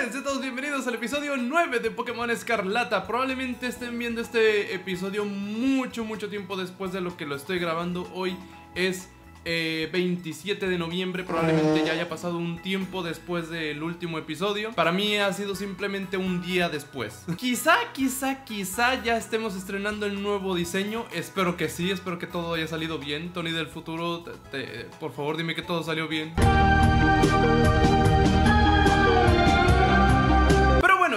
Pokémon, sean todos bienvenidos al episodio 9 de Pokémon Escarlata. Probablemente estén viendo este episodio mucho, mucho tiempo después de lo que lo estoy grabando. Hoy es 27 eh, de noviembre. Probablemente ya haya pasado un tiempo después del último episodio. Para mí ha sido simplemente un día después. Quizá, quizá, quizá ya estemos estrenando el nuevo diseño. Espero que sí, espero que todo haya salido bien. Tony del futuro, por favor dime que todo salió bien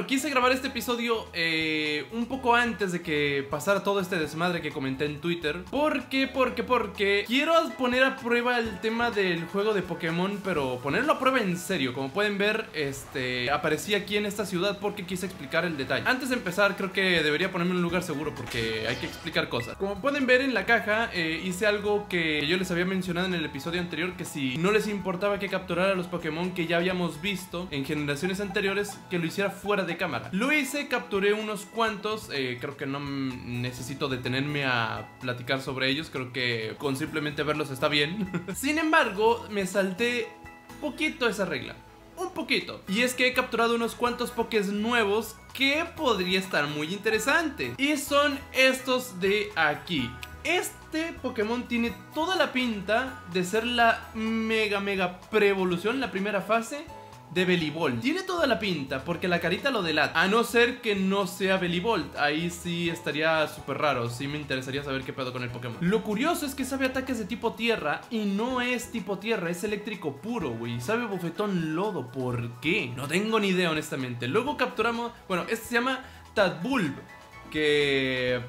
quise grabar este episodio eh, un poco antes de que pasara todo este desmadre que comenté en Twitter. ¿Por qué? Porque, porque quiero poner a prueba el tema del juego de Pokémon, pero ponerlo a prueba en serio. Como pueden ver, este aparecí aquí en esta ciudad porque quise explicar el detalle. Antes de empezar, creo que debería ponerme en un lugar seguro porque hay que explicar cosas. Como pueden ver en la caja, eh, hice algo que yo les había mencionado en el episodio anterior, que si no les importaba que capturara los Pokémon que ya habíamos visto en generaciones anteriores, que lo hiciera fuera de cámara. Lo hice, capturé unos cuantos, eh, creo que no necesito detenerme a platicar sobre ellos, creo que con simplemente verlos está bien. Sin embargo, me salté poquito esa regla. Un poquito. Y es que he capturado unos cuantos pokés nuevos que podría estar muy interesante. Y son estos de aquí. Este Pokémon tiene toda la pinta de ser la mega mega pre-evolución, la primera fase de Bellibolt. Tiene toda la pinta, porque la carita lo delata. A no ser que no sea Bellibolt. Ahí sí estaría súper raro. Sí me interesaría saber qué pedo con el Pokémon. Lo curioso es que sabe ataques de tipo tierra y no es tipo tierra, es eléctrico puro, güey. Sabe bofetón lodo. ¿Por qué? No tengo ni idea, honestamente. Luego capturamos... Bueno, este se llama Tadbulb. Que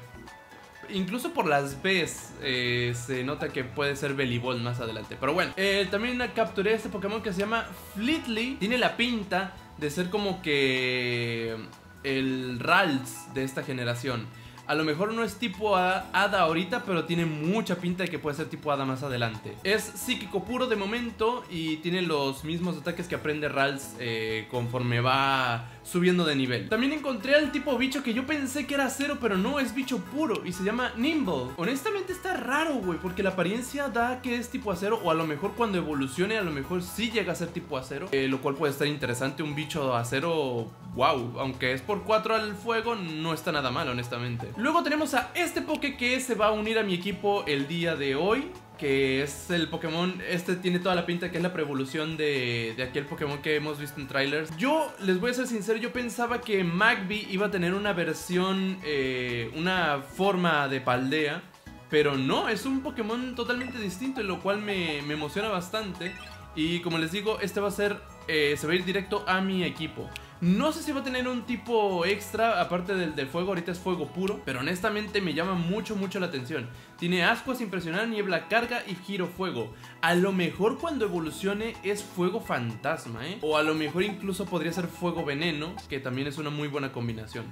incluso por las Bs eh, se nota que puede ser Belibol más adelante. Pero bueno, eh, también capturé este Pokémon que se llama Fleetly. Tiene la pinta de ser como que el Ralts de esta generación. A lo mejor no es tipo hada ahorita, pero tiene mucha pinta de que puede ser tipo hada más adelante. Es psíquico puro de momento y tiene los mismos ataques que aprende Rals eh, conforme va subiendo de nivel. También encontré al tipo bicho que yo pensé que era acero, pero no, es bicho puro y se llama Nimble. Honestamente está raro, güey, porque la apariencia da que es tipo acero o a lo mejor cuando evolucione a lo mejor sí llega a ser tipo acero, eh, lo cual puede estar interesante. Un bicho acero, wow, aunque es por 4 al fuego, no está nada mal, honestamente. Luego tenemos a este Poké que se va a unir a mi equipo el día de hoy que es el Pokémon, este tiene toda la pinta que es la preevolución de, de, aquel Pokémon que hemos visto en trailers. Yo, les voy a ser sincero, yo pensaba que Magby iba a tener una versión, eh, una forma de paldea, pero no, es un Pokémon totalmente distinto, lo cual me, me emociona bastante. Y como les digo, este va a ser, eh, se va a ir directo a mi equipo. No sé si va a tener un tipo extra aparte del, del, fuego, ahorita es fuego puro, pero honestamente me llama mucho, mucho la atención. Tiene ascuas, impresionar, niebla, carga y giro fuego. A lo mejor cuando evolucione es fuego fantasma, ¿eh? O a lo mejor incluso podría ser fuego veneno, que también es una muy buena combinación.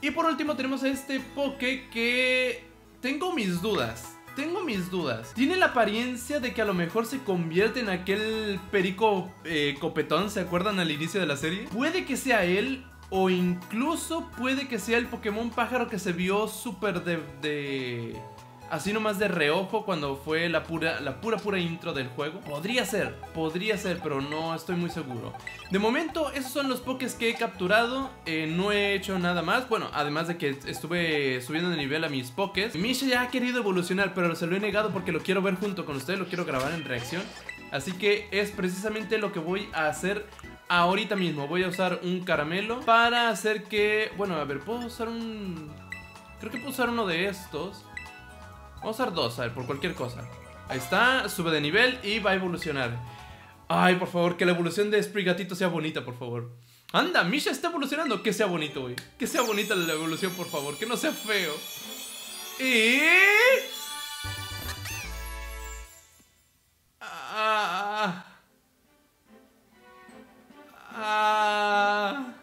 Y por último tenemos a este Poke que tengo mis dudas tengo mis dudas. Tiene la apariencia de que a lo mejor se convierte en aquel perico eh, copetón, ¿se acuerdan al inicio de la serie? Puede que sea él o incluso puede que sea el Pokémon pájaro que se vio súper de así nomás de reojo cuando fue la pura, la pura, pura intro del juego. Podría ser, podría ser, pero no estoy muy seguro. De momento, esos son los pokés que he capturado. Eh, no he hecho nada más. Bueno, además de que estuve subiendo de nivel a mis pokés. Misha ya ha querido evolucionar, pero se lo he negado porque lo quiero ver junto con ustedes, lo quiero grabar en reacción. Así que es precisamente lo que voy a hacer ahorita mismo. Voy a usar un caramelo para hacer que... Bueno, a ver, puedo usar un... Creo que puedo usar uno de estos Vamos a usar dos, a ver, por cualquier cosa. Ahí está, sube de nivel y va a evolucionar. Ay, por favor, que la evolución de Sprigatito sea bonita, por favor. Anda, Misha está evolucionando. Que sea bonito, güey. Que sea bonita la evolución, por favor. Que no sea feo. Y... Ah... Ah...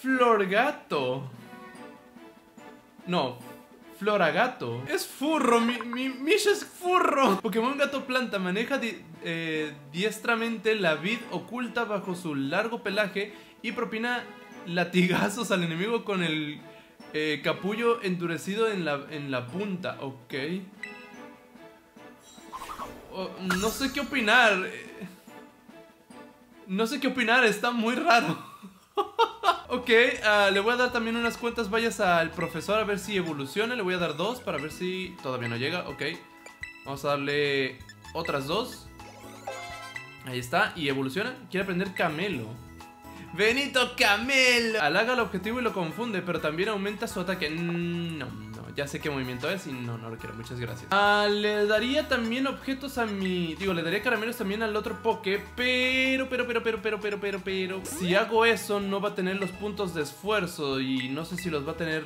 Florgato. No, Floragato. Es furro, mi, mi, Misha es furro. Pokémon Gato Planta maneja eh, diestramente la vid oculta bajo su largo pelaje y propina latigazos al enemigo con el eh, capullo endurecido en la, en la punta. Ok. Oh, no sé qué opinar. No sé qué opinar, está muy raro. Ok, ah, le voy a dar también unas cuantas vallas al profesor a ver si evoluciona. Le voy a dar dos para ver si todavía no llega. Ok, vamos a darle otras dos. Ahí está, y evoluciona. Quiere aprender camelo. Benito Camelo. Halaga el objetivo y lo confunde, pero también aumenta su ataque. Mm, no, ya sé qué movimiento es y no, no lo quiero. Muchas gracias. Ah, le daría también objetos a mi... Digo, le daría caramelos también al otro poke, pero, pero, pero, pero, pero, pero, pero, pero... Si hago eso, no va a tener los puntos de esfuerzo y no sé si los va a tener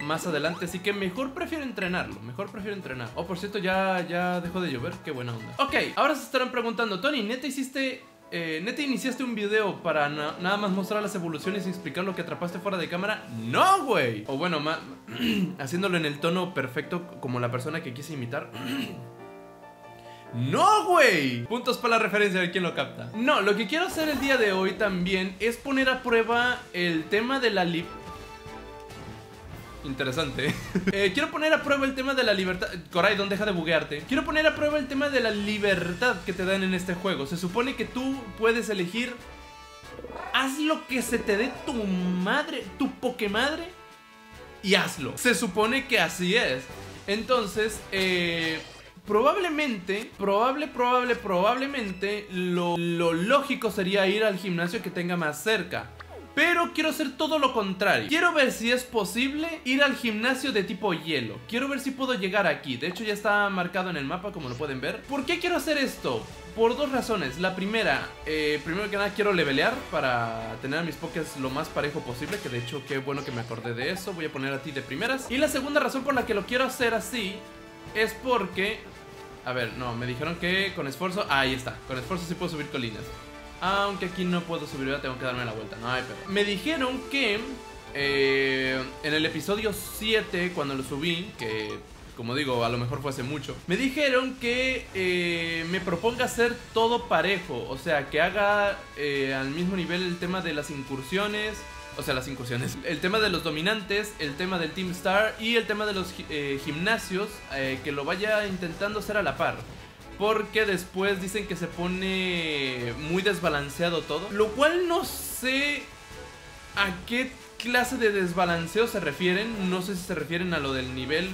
más adelante, así que mejor prefiero entrenarlo, mejor prefiero entrenar. Oh, por cierto, ya, ya dejó de llover, qué buena onda. Ok, ahora se estarán preguntando, Tony, ¿neta hiciste eh, ¿Neta iniciaste un video para nada más mostrar las evoluciones y explicar lo que atrapaste fuera de cámara? ¡No, güey! O bueno, haciéndolo en el tono perfecto como la persona que quise imitar. ¡No, güey! Puntos para la referencia de quien lo capta. No, lo que quiero hacer el día de hoy también es poner a prueba el tema de la lip Interesante. Eh, quiero poner a prueba el tema de la libertad. Coraidon, deja de buguearte. Quiero poner a prueba el tema de la libertad que te dan en este juego. Se supone que tú puedes elegir. Haz lo que se te dé tu madre, tu pokemadre. Y hazlo. Se supone que así es. Entonces, eh, probablemente, probable, probable, probablemente, lo, lo lógico sería ir al gimnasio que tenga más cerca. Pero quiero hacer todo lo contrario. Quiero ver si es posible ir al gimnasio de tipo hielo. Quiero ver si puedo llegar aquí. De hecho ya está marcado en el mapa como lo pueden ver. ¿Por qué quiero hacer esto? Por dos razones. La primera, eh, primero que nada quiero levelear para tener a mis pokés lo más parejo posible. Que de hecho qué bueno que me acordé de eso. Voy a poner a ti de primeras. Y la segunda razón por la que lo quiero hacer así es porque... A ver, no, me dijeron que con esfuerzo... ahí está, con esfuerzo sí puedo subir colinas. Aunque aquí no puedo subir, tengo que darme la vuelta. No hay pero. Me dijeron que eh, en el episodio 7, cuando lo subí, que como digo, a lo mejor fue hace mucho, me dijeron que eh, me proponga hacer todo parejo. O sea, que haga eh, al mismo nivel el tema de las incursiones. O sea, las incursiones. El tema de los dominantes, el tema del Team Star y el tema de los gimnasios. que lo vaya intentando hacer a la par. Porque después dicen que se pone muy desbalanceado todo. Lo cual no sé a qué clase de desbalanceo se refieren. No sé si se refieren a lo del nivel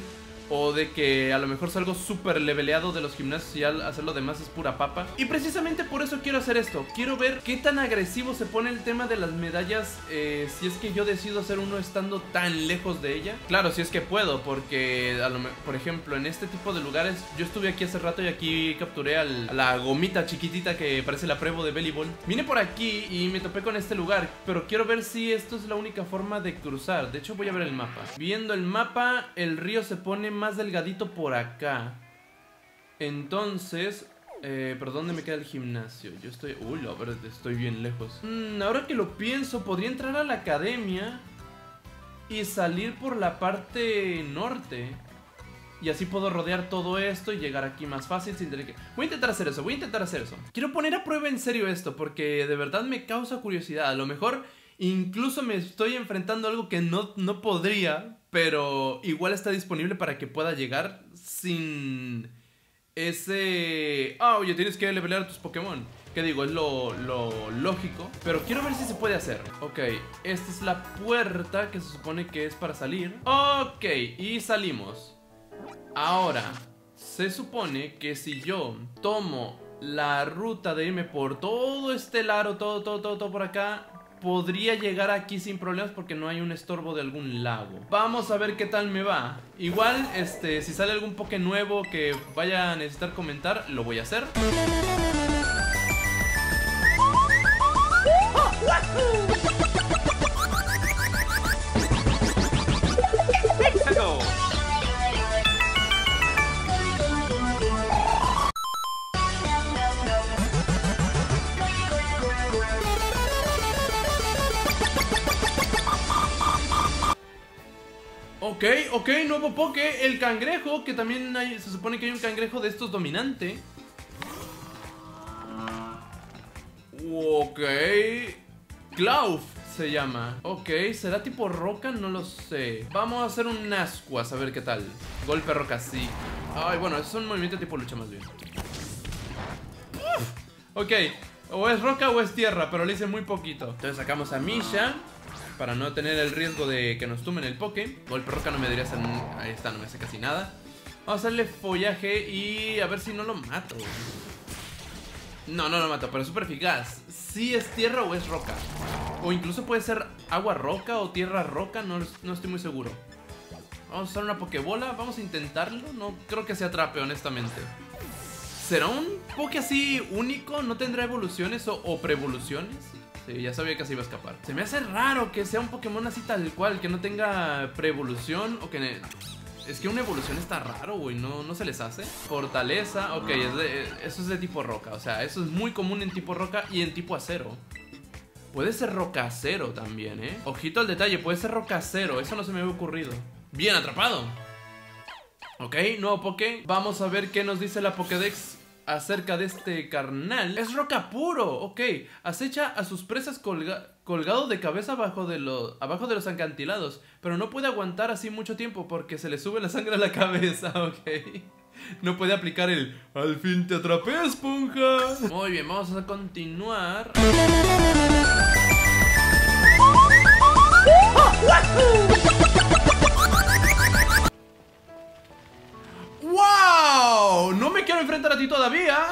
o de que a lo mejor salgo súper leveleado de los gimnasios y al hacer lo demás es pura papa. Y precisamente por eso quiero hacer esto. Quiero ver qué tan agresivo se pone el tema de las medallas eh, si es que yo decido hacer uno estando tan lejos de ella. Claro, si es que puedo, porque por ejemplo en este tipo de lugares yo estuve aquí hace rato y aquí capturé a la gomita chiquitita que parece la prueba de Bellyball. Vine por aquí y me topé con este lugar, pero quiero ver si esto es la única forma de cruzar. De hecho voy a ver el mapa. Viendo el mapa, el río se pone más delgadito por acá. Entonces, eh, ¿pero dónde me queda el gimnasio? Yo estoy... Uy, a ver, estoy bien lejos. Mm, ahora que lo pienso, podría entrar a la academia y salir por la parte norte. Y así puedo rodear todo esto y llegar aquí más fácil sin tener que... Voy a intentar hacer eso, voy a intentar hacer eso. Quiero poner a prueba en serio esto porque de verdad me causa curiosidad. A lo mejor incluso me estoy enfrentando a algo que no, no podría pero igual está disponible para que pueda llegar sin ese... Ah, oye, tienes que levelear a tus Pokémon. Que digo, es lo, lo, lógico. Pero quiero ver si se puede hacer. Ok, esta es la puerta que se supone que es para salir. Ok, y salimos. Ahora, se supone que si yo tomo la ruta de irme por todo este lado, todo, todo, todo, todo por acá, podría llegar aquí sin problemas porque no hay un estorbo de algún lago. Vamos a ver qué tal me va. Igual, este, si sale algún poke nuevo que vaya a necesitar comentar, lo voy a hacer. Ok, ok, nuevo poke, el cangrejo, que también hay, se supone que hay un cangrejo de estos dominante. Ok. Klauf se llama. Ok, ¿será tipo roca? No lo sé. Vamos a hacer un Nasquas, a ver qué tal. Golpe roca, sí. Ay, bueno, es un movimiento tipo lucha más bien. Ok, O es roca o es tierra, pero le hice muy poquito. Entonces sacamos a Misha. Para no tener el riesgo de que nos tumben el poke. Golpe no me debería hacer... Ahí no me hace casi nada. Vamos a hacerle follaje y a ver si no lo mato. No, no lo mato, pero es súper eficaz. Si es tierra o es roca. O incluso puede ser agua roca o tierra roca, no, no estoy muy seguro. Vamos a usar una pokebola, vamos a intentarlo. No creo que se atrape, honestamente. ¿Será un poke así único? ¿No tendrá evoluciones o, o pre-evoluciones? Sí, ya sabía que se iba a escapar. Se me hace raro que sea un Pokémon así tal cual, que no tenga pre-evolución o que... Es que una evolución está raro, güey, ¿No, ¿no se les hace? Fortaleza, ok, eso es de tipo roca O sea, eso es muy común en tipo roca y en tipo acero Puede ser roca acero también, ¿eh? Ojito al detalle, puede ser roca acero Eso no se me había ocurrido Bien atrapado Ok, nuevo Poké Vamos a ver qué nos dice la Pokédex acerca de este carnal. Es roca puro, ok. Acecha a sus presas colgado de cabeza abajo de, abajo de los acantilados, pero no puede aguantar así mucho tiempo porque se le sube la sangre a la cabeza, ok. No puede aplicar el al fin te atrapé, esponja. Muy bien, vamos a continuar. Quiero enfrentar a ti todavía.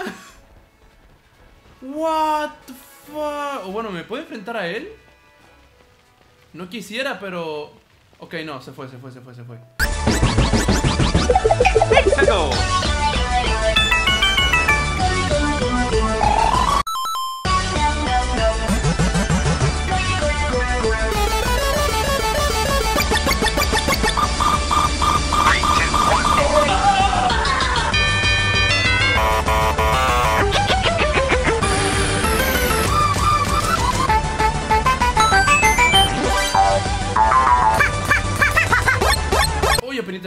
What the fuck? Bueno, ¿me puedo enfrentar a él? No quisiera, pero... Ok, no, se fue, se fue, se fue, se fue.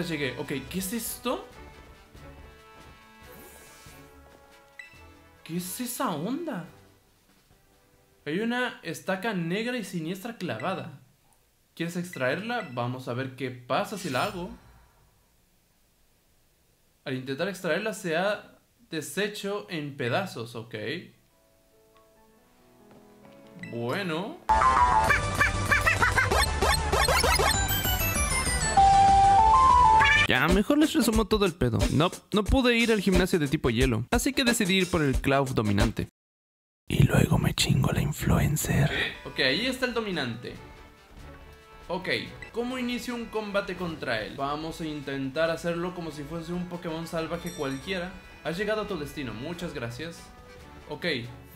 Llegué. Ok, ¿qué es esto? ¿Qué es esa onda? Hay una estaca negra y siniestra clavada. ¿Quieres extraerla? Vamos a ver qué pasa si la hago. Al intentar extraerla se ha deshecho en pedazos, ok. Bueno. Ya, mejor les resumo todo el pedo. No, no pude ir al gimnasio de tipo hielo, así que decidí ir por el Cloud dominante. Y luego me chingo la influencer. Ok, ahí está el dominante. Ok, ¿cómo inicio un combate contra él? Vamos a intentar hacerlo como si fuese un Pokémon salvaje cualquiera. Has llegado a tu destino, muchas gracias. Ok,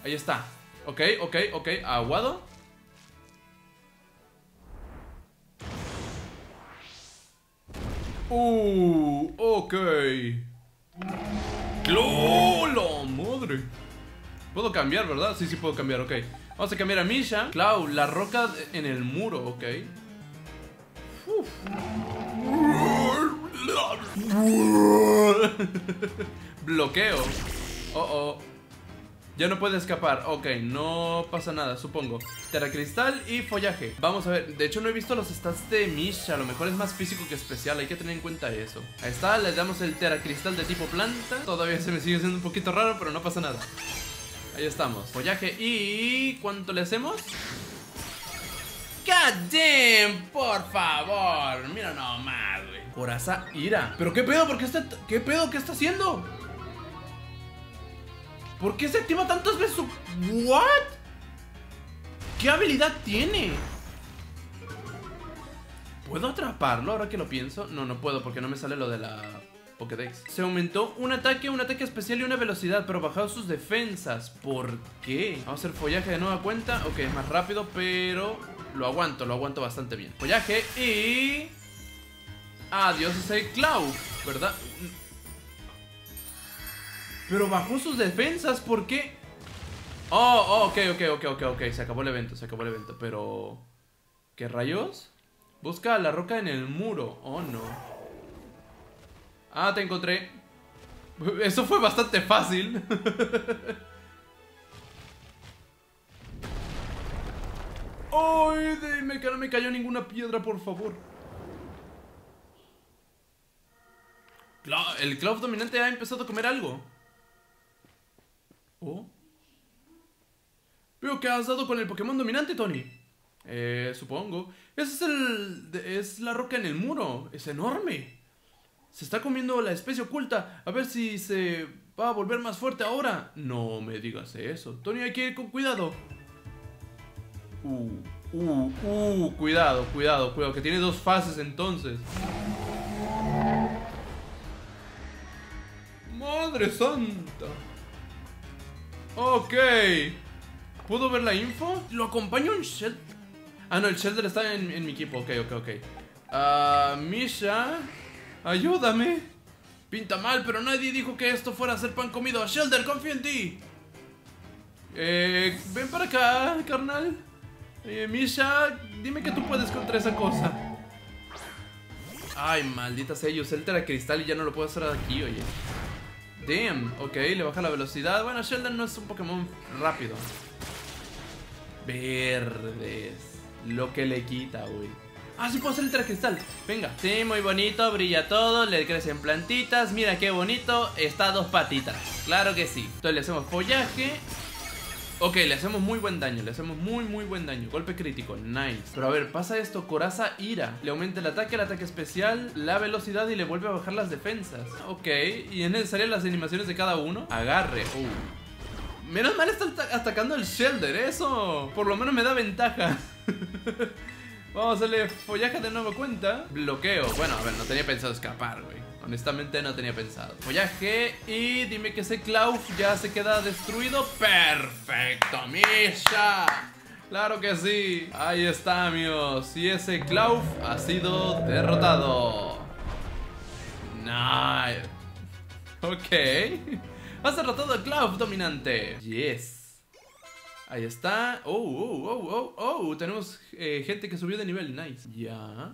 ahí está. Ok, ok, ok, aguado. Uh, ok. ¡Lola, madre! Puedo cambiar, ¿verdad? Sí, sí puedo cambiar, ok. Vamos a cambiar a Misha. Clau, la roca en el muro, ok. Bloqueo. Oh, oh. Ya no puede escapar. Ok, no pasa nada, supongo. Terracristal y follaje. Vamos a ver. De hecho, no he visto los stats de Misha. A lo mejor es más físico que especial. Hay que tener en cuenta eso. Ahí está. Le damos el terracristal de tipo planta. Todavía se me sigue siendo un poquito raro, pero no pasa nada. Ahí estamos. Follaje y... ¿Cuánto le hacemos? God por favor. Mira nomás, güey. Coraza ira. ¿Pero qué pedo? ¿Por qué está... ¿Qué pedo? ¿Qué está haciendo? ¿Por qué se activa tantas veces su... ¿What? ¿Qué habilidad tiene? ¿Puedo atraparlo ahora que lo pienso? No, no puedo porque no me sale lo de la Pokédex. Se aumentó un ataque, un ataque especial y una velocidad, pero bajado sus defensas. ¿Por qué? Vamos a hacer follaje de nueva cuenta. Ok, es más rápido, pero lo aguanto, lo aguanto bastante bien. Follaje y... Adiós ese Cloud, ¿verdad? Pero bajó sus defensas, ¿por qué? Oh, oh, ok, ok, ok, ok, ok Se acabó el evento, se acabó el evento Pero... ¿Qué rayos? Busca la roca en el muro Oh, no Ah, te encontré Eso fue bastante fácil ¡Ay! Dime que no me cayó ninguna piedra, por favor El Cloud dominante ha empezado a comer algo Oh. Veo que has dado con el Pokémon dominante, Tony. Eh, supongo. Ese es el... es la roca en el muro. Es enorme. Se está comiendo la especie oculta. A ver si se va a volver más fuerte ahora. No me digas eso. Tony, hay que ir con cuidado. Uh, uh, uh, cuidado, cuidado, cuidado. Que tiene dos fases entonces. Madre santa. Ok. ¿Puedo ver la info? ¿Lo acompaño un Shelter? Ah, no, el Shelter está en, en mi equipo. Ok, ok, ok. Ah, Misha. Ayúdame. Pinta mal, pero nadie dijo que esto fuera a ser pan comido. Shelter, confío en ti. Eh, ven para acá, carnal. Eh, Misha, dime que tú puedes contra esa cosa. Ay, maldita sea, yo Shelter a cristal y ya no lo puedo hacer aquí, oye. Damn, ok, le baja la velocidad. Bueno, Sheldon no es un Pokémon rápido. Verdes. Lo que le quita, güey. Ah, sí puedo hacer el cristal. Venga. Sí, muy bonito, brilla todo, le crecen plantitas. Mira qué bonito, está a dos patitas. Claro que sí. Entonces le hacemos follaje. Ok, le hacemos muy buen daño, le hacemos muy muy buen daño. Golpe crítico, nice. Pero a ver, pasa esto, coraza ira. Le aumenta el ataque, el ataque especial, la velocidad y le vuelve a bajar las defensas. Ok, y es necesario las animaciones de cada uno Agarre, uh. Menos mal está atacando el Shelder, eso por lo menos me da ventaja. Vamos a hacerle follaje de nuevo cuenta. Bloqueo, bueno, a ver, no tenía pensado escapar, güey Honestamente no tenía pensado. Follaje y dime que ese Clauf ya se queda destruido. ¡Perfecto, Misha! Claro que sí. Ahí está, amigos. Y ese Clauf ha sido derrotado. Nice. Ok. Has derrotado al Clauf dominante. Yes. Ahí está. Oh, oh, oh, oh, oh. Tenemos eh, gente que subió de nivel. Nice. Ya.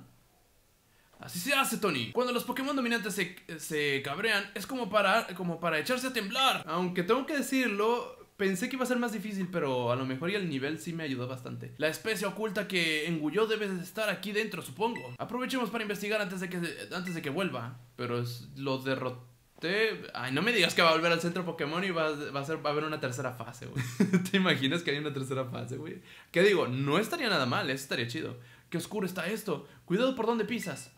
Así se hace, Tony. Cuando los Pokémon dominantes se, cabrean, es como para, como para echarse a temblar. Aunque tengo que decirlo, Pensé que iba a ser más difícil, pero a lo mejor y el nivel sí me ayudó bastante. La especie oculta que engulló debe de estar aquí dentro, supongo. Aprovechemos para investigar antes de que, antes de que vuelva. Pero es, lo derroté... Ay, no me digas que va a volver al centro Pokémon y va, a, ser, va a haber una tercera fase, güey. ¿Te imaginas que hay una tercera fase, güey? ¿Qué digo? No estaría nada mal, eso estaría chido. Qué oscuro está esto. Cuidado por donde pisas.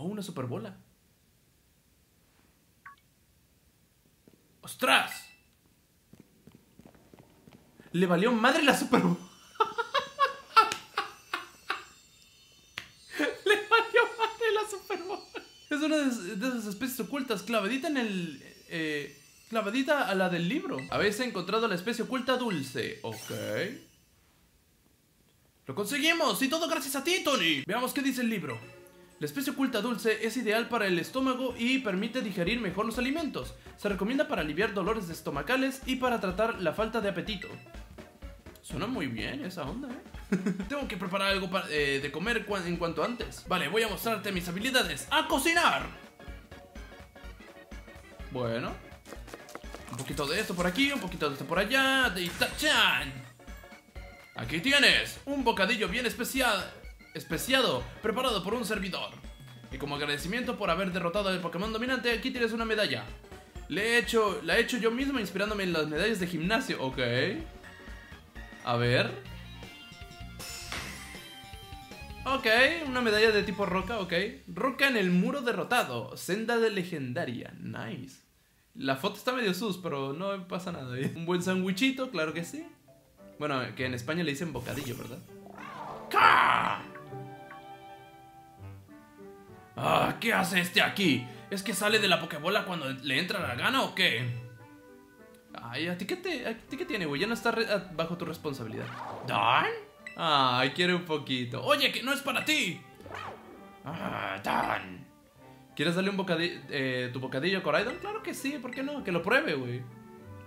Oh, una superbola. ¡Ostras! Le valió madre la superbola. Le valió madre la superbola. Es una de, esas especies ocultas. Clavadita en el... Eh, clavadita a la del libro. Habéis encontrado la especie oculta dulce. Ok. ¡Lo conseguimos! Y todo gracias a ti, Tony. Veamos qué dice el libro. La especie oculta dulce es ideal para el estómago y permite digerir mejor los alimentos. Se recomienda para aliviar dolores estomacales y para tratar la falta de apetito. Suena muy bien esa onda, ¿eh? Tengo que preparar algo eh, de comer en cuanto antes. Vale, voy a mostrarte mis habilidades. ¡A cocinar! Bueno. Un poquito de esto por aquí, un poquito de esto por allá. Y ¡tachan! Aquí tienes un bocadillo bien especial especiado, preparado por un servidor. Y como agradecimiento por haber derrotado al Pokémon dominante, aquí tienes una medalla. Le he hecho, la he hecho yo mismo inspirándome en las medallas de gimnasio, ok. A ver. Ok, una medalla de tipo roca, ok. Roca en el muro derrotado. Senda de legendaria. Nice. La foto está medio sus, pero no pasa nada. ¿eh? Un buen sandwichito, claro que sí. Bueno, que en España le dicen bocadillo, ¿verdad? Ah, ¿qué hace este aquí? ¿Es que sale de la Pokébola cuando le entra la gana o qué? Ay, ¿a ti qué, te, qué tiene, güey? Ya no está bajo tu responsabilidad. ¿Dan? Ay, quiere un poquito. Oye, que no es para ti. Ah, Dan. ¿Quieres darle un bocadillo, eh, tu bocadillo a Coraidon? Claro que sí, ¿por qué no? Que lo pruebe, güey.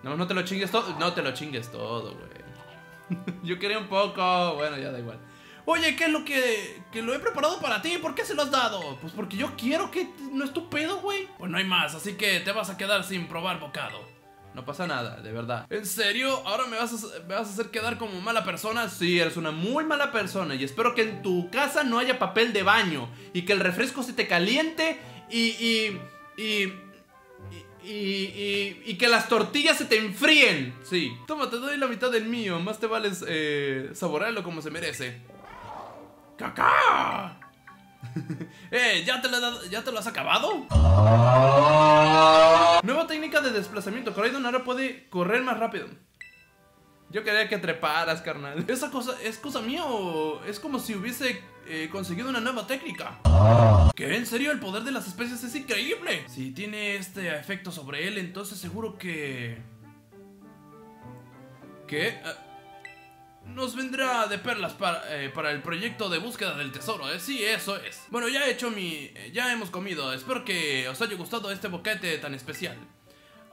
No, no te lo chingues todo. No te lo chingues todo, güey. Yo quería un poco. Bueno, ya da igual. Oye, ¿qué es lo que, que lo he preparado para ti? ¿Por qué se lo has dado? Pues porque yo quiero que... No es tu pedo, güey. Pues no hay más, así que te vas a quedar sin probar bocado. No pasa nada, de verdad. ¿En serio? ¿Ahora me vas, a, me vas a hacer quedar como mala persona? Sí, eres una muy mala persona y espero que en tu casa no haya papel de baño y que el refresco se te caliente y... y... y... y, y, y que las tortillas se te enfríen. Sí. Toma, te doy la mitad del mío. Más te vale eh, saborearlo como se merece. ¡Caca! eh, ¿ya te, lo he dado- ¿ya te lo has acabado? Nueva técnica de desplazamiento. Coraidon ahora puede correr más rápido. Yo quería que treparas, carnal. ¿Esa cosa es cosa mía o es como si hubiese eh, conseguido una nueva técnica? ¿Qué? ¿En serio? El poder de las especies es increíble. Si tiene este efecto sobre él, entonces seguro que... ¿Qué? Ah, nos vendrá de perlas para, eh, para el proyecto de búsqueda del tesoro, ¿eh? Sí, eso es. Bueno, ya he hecho mi... eh, ya hemos comido. Espero que os haya gustado este boquete tan especial.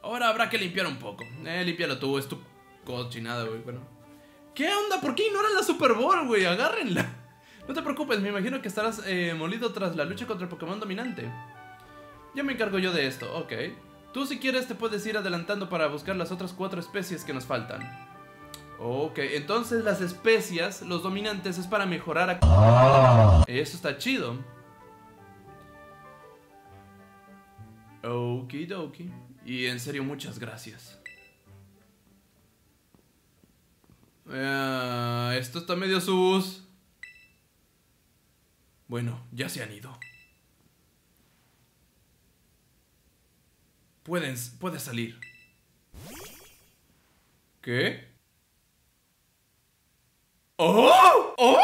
Ahora habrá que limpiar un poco. Eh, límpialo tú, es tu cochinada, güey. Bueno. ¿Qué onda? ¿Por qué ignoran la Super Bowl, güey? Agárrenla. No te preocupes, me imagino que estarás eh, molido tras la lucha contra el Pokémon dominante. Ya me encargo yo de esto, ok. Tú si quieres te puedes ir adelantando para buscar las otras cuatro especies que nos faltan. Ok, entonces las especias, los dominantes, es para mejorar a... Eso está chido. Okidoki. Y en serio, muchas gracias. Ah, esto está medio sus. Bueno, ya se han ido. Pueden, puede salir. ¿Qué? ¡Oh! ¡Oh!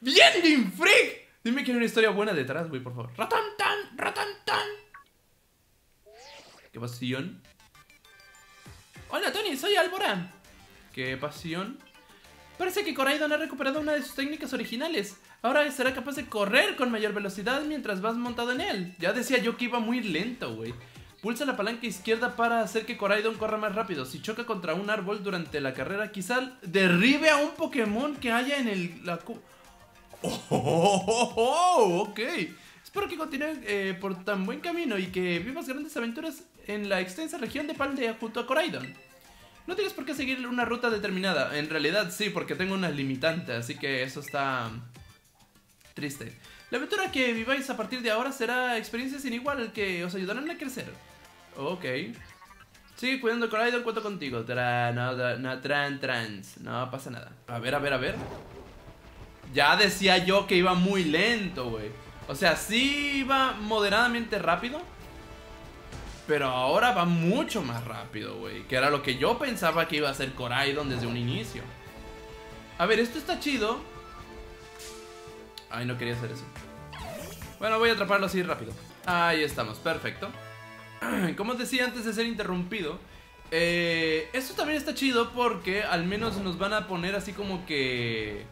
¡Bien, Game Freak! Dime que hay una historia buena detrás, güey, por favor. ¡Ratán tan! ¡Ratán tan! ¿Qué pasión? Hola, Tony, soy Albora. ¿Qué pasión? Parece que Coraidon ha recuperado una de sus técnicas originales. Ahora será capaz de correr con mayor velocidad mientras vas montado en él. Ya decía yo que iba muy lento, güey. Pulsa la palanca izquierda para hacer que Coraidon corra más rápido. Si choca contra un árbol durante la carrera, quizá derribe a un Pokémon que haya en el... La cu- oh, ok. Espero que continúe eh, por tan buen camino y que vivas grandes aventuras en la extensa región de Paldea junto a Coraidon. No tienes por qué seguir una ruta determinada. En realidad sí, porque tengo unas limitantes, así que eso está triste. La aventura que viváis a partir de ahora será experiencia sin igual que os ayudarán a crecer. Ok. Sigue cuidando con Coraidon, cuento contigo. Tra, no, no, tran, trans. No pasa nada. A ver, a ver, a ver. Ya decía yo que iba muy lento, güey. O sea, sí iba moderadamente rápido. Pero ahora va mucho más rápido, güey. Que era lo que yo pensaba que iba a hacer Coraidon desde un inicio. A ver, esto está chido. Ay, no quería hacer eso. Bueno, voy a atraparlo así rápido. Ahí estamos, perfecto. Como decía antes de ser interrumpido, eh, esto también está chido porque al menos nos van a poner así como que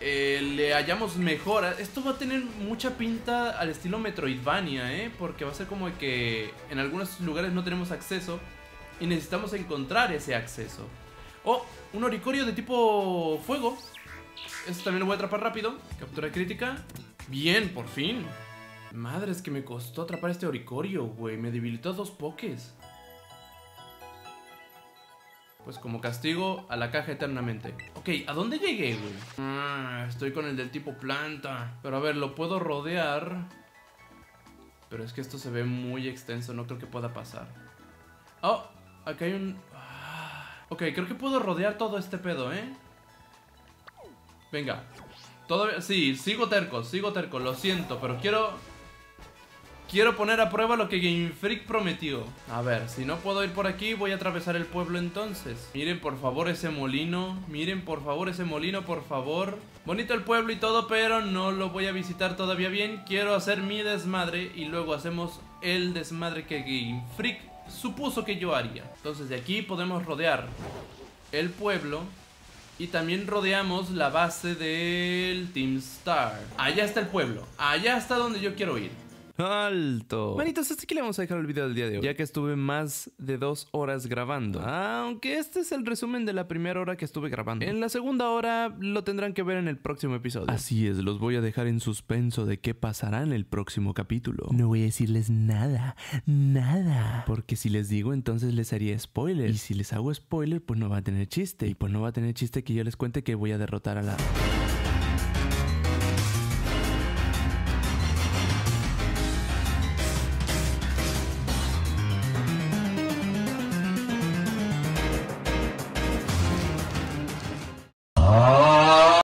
eh, le hallamos mejora. Esto va a tener mucha pinta al estilo Metroidvania, ¿eh? Porque va a ser como que en algunos lugares no tenemos acceso y necesitamos encontrar ese acceso. Oh, un oricorio de tipo fuego. Este también lo voy a atrapar rápido. Captura crítica. Bien, por fin. Madre, es que me costó atrapar este oricorio, güey. Me debilitó dos pokés. Pues como castigo, a la caja eternamente. Ok, ¿a dónde llegué, güey? Ah, estoy con el del tipo planta. Pero a ver, lo puedo rodear. Pero es que esto se ve muy extenso, no creo que pueda pasar. Oh, acá hay un... Ah, Ok, creo que puedo rodear todo este pedo, ¿eh? Venga. Todavía... Sí, sigo terco, sigo terco, lo siento, pero quiero... Quiero poner a prueba lo que Game Freak prometió. A ver, si no puedo ir por aquí, voy a atravesar el pueblo entonces. Miren por favor ese molino. Miren por favor ese molino, por favor. Bonito el pueblo y todo, pero no lo voy a visitar todavía bien. Quiero hacer mi desmadre y luego hacemos el desmadre que Game Freak supuso que yo haría. Entonces de aquí podemos rodear el pueblo y también rodeamos la base del Team Star. Allá está el pueblo. Allá está donde yo quiero ir. ¡Alto! Manitos, hasta aquí le vamos a dejar el video del día de hoy, ya que estuve más de dos horas grabando. Aunque este es el resumen de la primera hora que estuve grabando. En la segunda hora lo tendrán que ver en el próximo episodio. Así es, los voy a dejar en suspenso de qué pasará en el próximo capítulo. No voy a decirles nada, nada. Porque si les digo, entonces les haría spoiler. Y si les hago spoiler, pues no va a tener chiste. Y pues no va a tener chiste que yo les cuente que voy a derrotar a la...